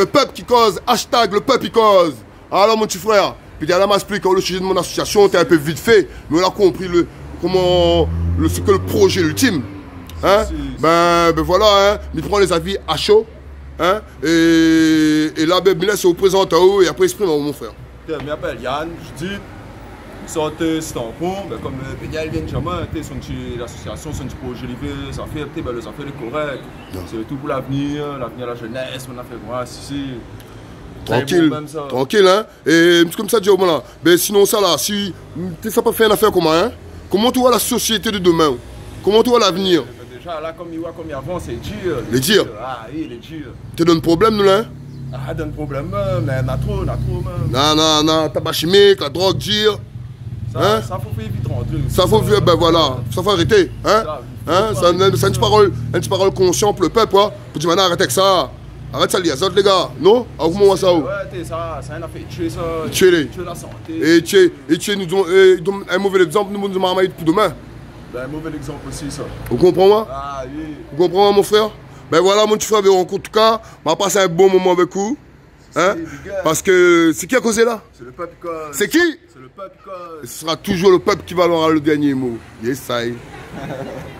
Le peuple qui cause, hashtag le peuple qui cause. Alors mon petit frère, puis là m'explique le sujet de mon association, t'es un peu vite fait, mais on a compris le, comment, le, ce que le projet ultime. Hein? Ben, ben voilà, hein, il prend les avis à chaud. Hein? Et, et là, ben, il se représente à haut et après exprime mon frère. Je m'appelle Yann, je dis, sortez, c'est en con, ben, comme Pénial vient de dire, l'association, son projet, ça fait, ben, ça fait le correct. C'est tout pour l'avenir, l'avenir de la jeunesse, on a fait voir, si, si. Tranquille, tranquille, hein. Et comme ça, dis là. Ben sinon, ça là, si tu sais pas faire une affaire comment, hein? Comment tu vois la société de demain? Comment tu vois l'avenir? Déjà, là, comme il voit, comme il avance, c'est dur. Les dur Ah oui, les dur. Tu donnes problème, nous, là Ah, donne problème, mais on a trop, on a trop, man. Non, non, non, tabac chimique, la drogue, dur. Ça, hein? ça faut vite rentrer. Ça faut ben voilà, ça faut arrêter, hein? Ça, hein? C'est une, petite parole, une parole consciente pour le peuple, quoi. Pour dire, maintenant, arrêtez avec ça. Arrête ça, liaison, les gars. Non? À vous, moi, ça. Ouais, ça, ça a fait tuer ça. Tuer la santé. Et tuer, et tuer, nous donnons un mauvais exemple, nous donnons un pour demain. Ben, un mauvais exemple aussi, ça. Vous comprenez, moi Ah, oui. Vous comprenez, mon frère? Ben voilà, mon petit frère, en tout cas, on va passer un bon moment avec vous. Hein Parce que c'est qui a causé là C'est le peuple C'est qui C'est le peuple Ce sera toujours le peuple qui va avoir le dernier mot. Yes, ça